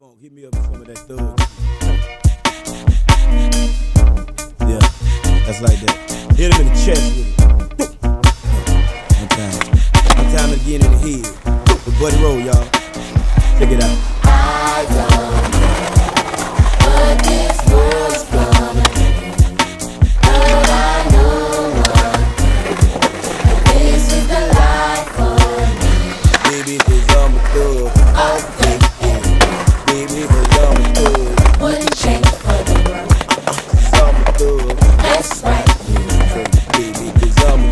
Funk, hit me up some of that thug. Yeah, that's like that. Hit him in the chest with it. One time. One time again in the head. With Buddy Roll, y'all. Check it out. I don't know what this world's gonna be, but I know one thing. This is the life for me. Baby, cause I'm a thug. I think wouldn't change. That's right, I'm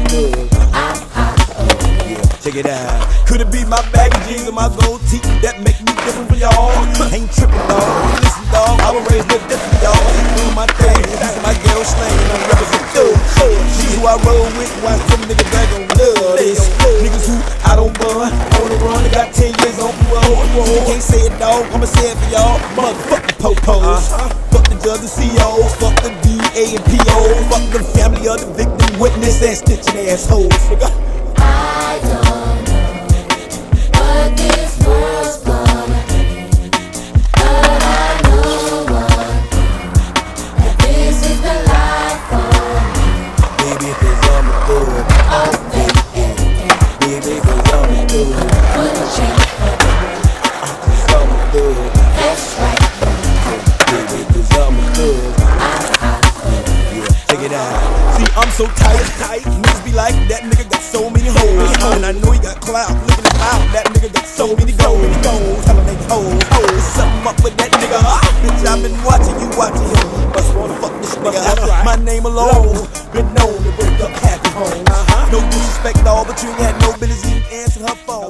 check it out. Could it be my baggy jeans and my gold teeth that make me different from y'all? Ain't tripping, dog. Listen, dog, I was raised with different, y'all. Doing my thing. This is my girl slang, I'm representing thug. She's who I roll with. Watch them niggas back on love this. Niggas who I don't run, on the run. They got 10 years. You can't say it, dog. I'ma say it for y'all. Motherfucking popos. Uh-huh. Fuck the judge and COs. Fuck the DA and POs. Fuck the family of the victim, witness, and stitching assholes. Nigga. I don't Check it out. See, I'm so tight, tight. Niggas be like, that nigga got so many hoes. Uh-huh. And I know he got clout. Look at his mouth. That nigga got so many gold. Tell him they hoes. Hoes. Something up with that nigga. Huh? Bitch, I've been watching you watching him. Must wanna fuck this nigga. Right. My name alone. Been known to break up happy homes. Uh-huh. No disrespect all, but you ain't had no business even answering her phone.